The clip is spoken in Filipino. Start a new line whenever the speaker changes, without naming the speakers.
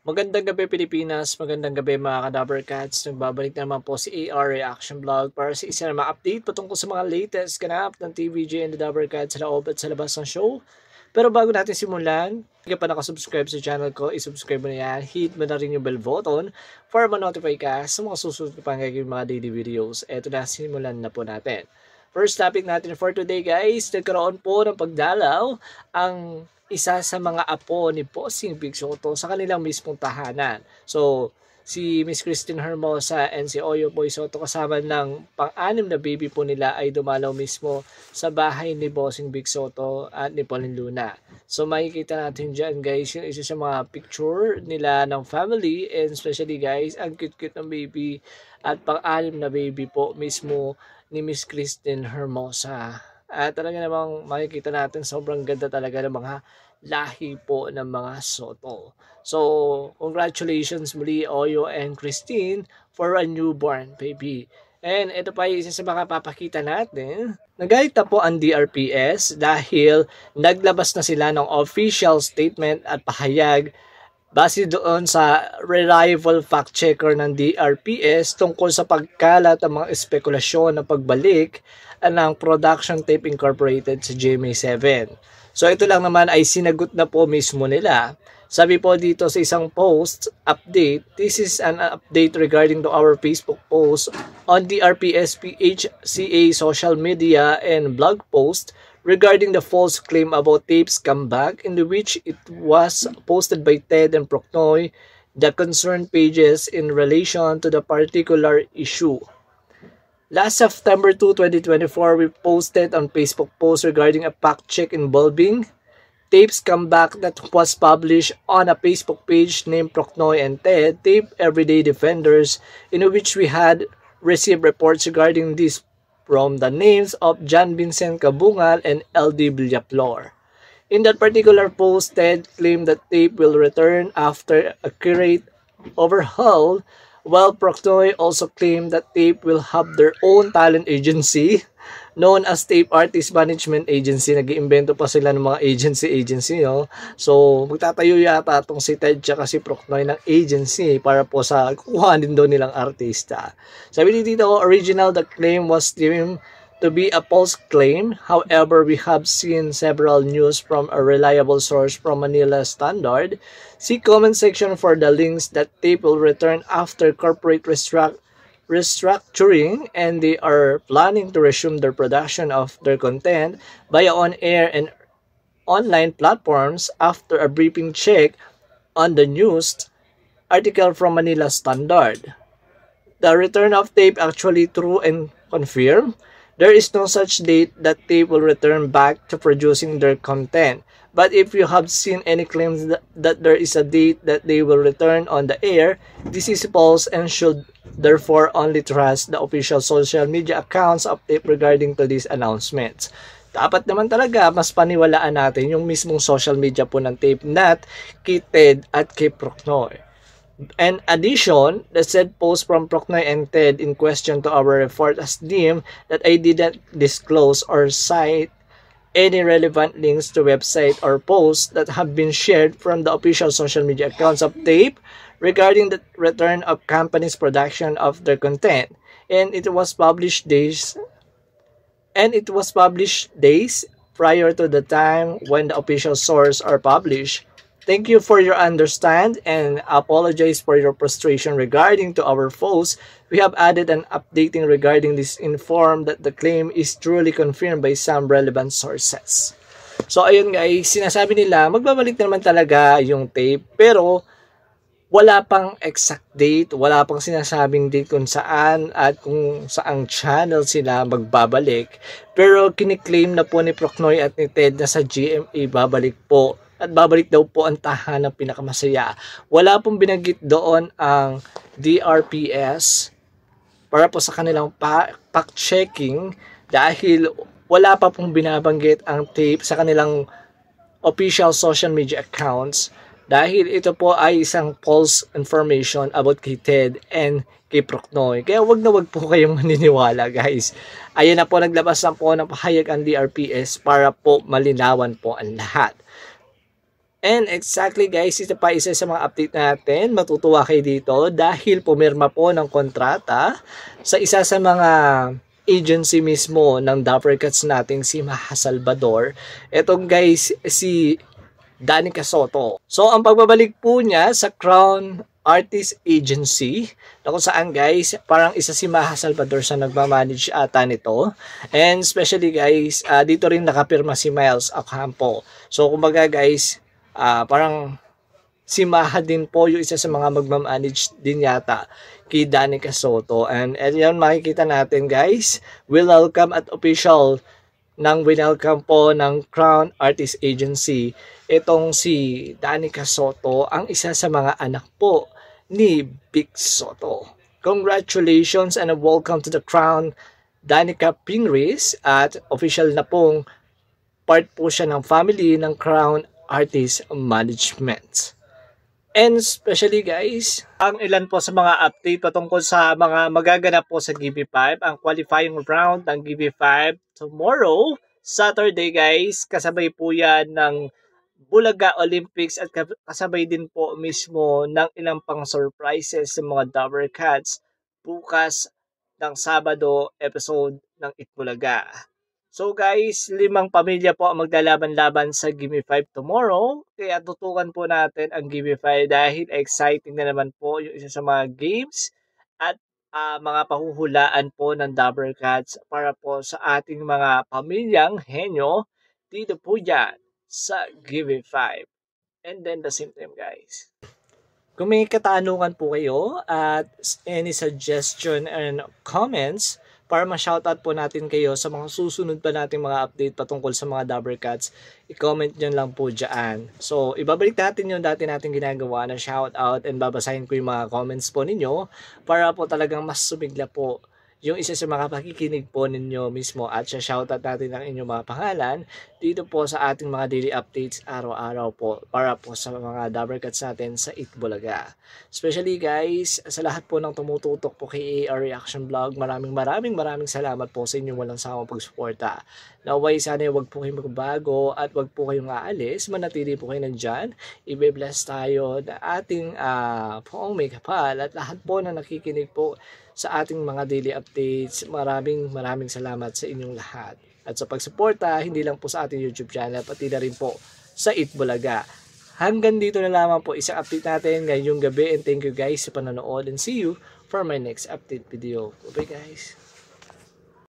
Magandang gabi Pilipinas, magandang gabi mga Kadaver Cats. Nagbabalik na naman po si AR Reaction Vlog para sa isa na mga update patungkol sa mga latest ganap ng TVJ and the Dabber Cats sa loob at sa labas ng show. Pero bago natin simulan, kung pa nakasubscribe sa channel ko, isubscribe mo na yan, hit mo na rin yung bell button para ma-notify ka sa mga susunod pa gagawin mga daily videos. Eto na, simulan na po natin. First topic natin for today guys, nagkaroon po ng pagdalaw ang isa sa mga apo ni Bossing Big Soto sa kanilang mismong tahanan. So, si Miss Christine Hermosa and si Oyo Boy Soto kasama ng pang-anim na baby po nila ay dumalaw mismo sa bahay ni Bossing Big Soto at ni Pauline Luna. So makikita natin dyan guys yung isa sa mga picture nila ng family and especially guys ang cute-cute ng baby at pang-anim na baby po mismo ni Miss Christine Hermosa. At talaga namang makikita natin sobrang ganda talaga ng mga lahi po ng mga Soto. So, congratulations muli Oyo and Christine for a newborn baby. And ito pa isa sa mga papakita natin. Nagalit po ang DRPS dahil naglabas na sila ng official statement at pahayag base doon sa reliable fact checker ng DRPS tungkol sa pagkalat ng mga espekulasyon na pagbalik ng Production Tape Incorporated sa GMA7. So ito lang naman ay sinagot na po mismo nila. Sabi po dito sa isang post update, this is an update regarding to our Facebook post on the RPS PHCA social media and blog post regarding the false claim about tapes comeback in which it was posted by Ted and Procnoy, the concerned pages in relation to the particular issue. Last September 2, 2024, we posted on Facebook post regarding a fact check involving tapes comeback that was published on a Facebook page named Procnoy and Ted, Tape Everyday Defenders, in which we had received reports regarding this from the names of John Vincent Cabungal and LD Villaflor. In that particular post, Ted claimed that tape will return after a accurate overhaul While Proctoy also claimed that TAPE will have their own talent agency known as TAPE Artist Management Agency. Nag-iimbento pa sila ng mga agency-agency. No? So, magtatayo yata itong si Ted tsaka si Proctoy ng agency para po sa kukuhanin daw nilang artista. Sabi dito, original the claim was deemed to be a false claim. However, we have seen several news from a reliable source from Manila Standard. See comment section for the links that tape will return after corporate restruct restructuring and they are planning to resume their production of their content via on-air and online platforms after a briefing check on the news article from Manila Standard. The return of tape actually true and confirmed There is no such date that they will return back to producing their content. But if you have seen any claims that, that there is a date that they will return on the air, this is false and should therefore only trust the official social media accounts update regarding to these announcements. Dapat naman talaga mas paniwalaan natin yung mismong social media po ng Tape Nat, kay Ted at kay Procnoy. In addition, the said post from Procnoy and Ted in question to our report has deemed that I didn't disclose or cite any relevant links to website or posts that have been shared from the official social media accounts of TAPE regarding the return of company's production of their content. And it was published days and it was published days prior to the time when the official source are published. Thank you for your understand and apologize for your frustration regarding to our foes. We have added an updating regarding this inform that the claim is truly confirmed by some relevant sources. So ayun guys, sinasabi nila magbabalik na naman talaga yung tape pero wala pang exact date, wala pang sinasabing date kung saan at kung saang channel sila magbabalik. Pero kiniklaim na po ni Procnoy at ni Ted na sa GMA babalik po at babalik daw po ang tahanang pinakamasaya. Wala pong binanggit doon ang DRPS para po sa kanilang fact-checking dahil wala pa pong binabanggit ang tape sa kanilang official social media accounts dahil ito po ay isang false information about kay Ted and kay Procnoy. Kaya wag na wag po kayong maniniwala guys. Ayan na po naglabas na po ng pahayag ang DRPS para po malinawan po ang lahat. And exactly guys, ito pa isa sa mga update natin. Matutuwa kayo dito dahil pumirma po ng kontrata sa isa sa mga agency mismo ng Dapper Cats nating si Maha Salvador. Itong guys, si Danica Soto. So, ang pagbabalik po niya sa Crown Artist Agency na kung saan guys, parang isa si Maha Salvador sa nagmamanage ata nito. And especially guys, uh, dito rin nakapirma si Miles Ocampo. So, kumbaga guys, uh, parang si Maha din po yung isa sa mga magmamanage din yata kay Danica Soto. And, and yan makikita natin guys, we welcome at official ng winelcome po ng Crown Artist Agency itong si Danica Soto, ang isa sa mga anak po ni Big Soto. Congratulations and welcome to the Crown Danica Pinris at official na pong part po siya ng family ng Crown artist management. And especially guys, ang ilan po sa mga update patungkol sa mga magaganap po sa GB5, ang qualifying round ng GB5 tomorrow, Saturday guys, kasabay po yan ng Bulaga Olympics at kasabay din po mismo ng ilang pang surprises sa mga Dabber Cats bukas ng Sabado episode ng Itbulaga. So guys, limang pamilya po ang maglalaban-laban sa Gimme 5 tomorrow. Kaya tutukan po natin ang Gimme 5 dahil exciting na naman po yung isa sa mga games at uh, mga pahuhulaan po ng Dabber Cats para po sa ating mga pamilyang henyo dito po yan sa Gimme 5. And then the same time guys. Kung may katanungan po kayo at any suggestion and comments, para ma-shoutout po natin kayo sa mga susunod pa nating mga update patungkol sa mga Dabber Cats, i-comment nyo lang po dyan. So, ibabalik natin yung dati nating ginagawa na shoutout and babasahin ko yung mga comments po ninyo para po talagang mas sumigla po yung isa sa mga pakikinig po ninyo mismo at sa shoutout natin ang inyong mga pangalan dito po sa ating mga daily updates araw-araw po para po sa mga Dabber Cats natin sa Itbulaga. Especially guys, sa lahat po ng tumututok po kay AR Reaction Vlog, maraming maraming maraming salamat po sa inyong walang sawang pagsuporta. Naway sana wag po kayong magbago at wag po kayong aalis, manatili po kayo nandyan. Ibe-bless tayo na ating uh, poong kapal at lahat po na nakikinig po sa ating mga daily updates. Maraming maraming salamat sa inyong lahat. At sa pagsuporta, hindi lang po sa ating YouTube channel, pati na rin po sa Itbulaga. Hanggang dito na lamang po isang update natin ngayong gabi and thank you guys sa panonood and see you for my next update video. Bye guys!